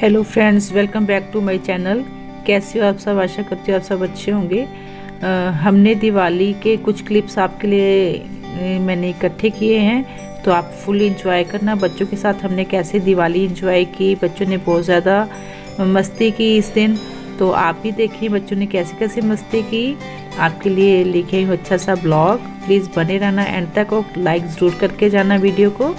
Hello friends welcome back to my channel कैसे हो आप सब? आशा करती हो आप सब अच्छे होंगे। आ, हमने दिवाली के कुछ क्लिप्स आपके लिए मैंने इकट्ठे किए हैं। तो आप फुल इंजॉय करना। बच्चों के साथ हमने कैसे दिवाली इंजॉय की? बच्चों ने बहुत ज़्यादा मस्ती की इस दिन। तो आप भी देखिए बच्चों ने कैसे कैसे मस्ती की। आपके लिए लिखे अच्छा सा ब्लॉग प्लीज़ बने रहना। एंड तक और लाइक ज़रूर करके जाना वीडियो को।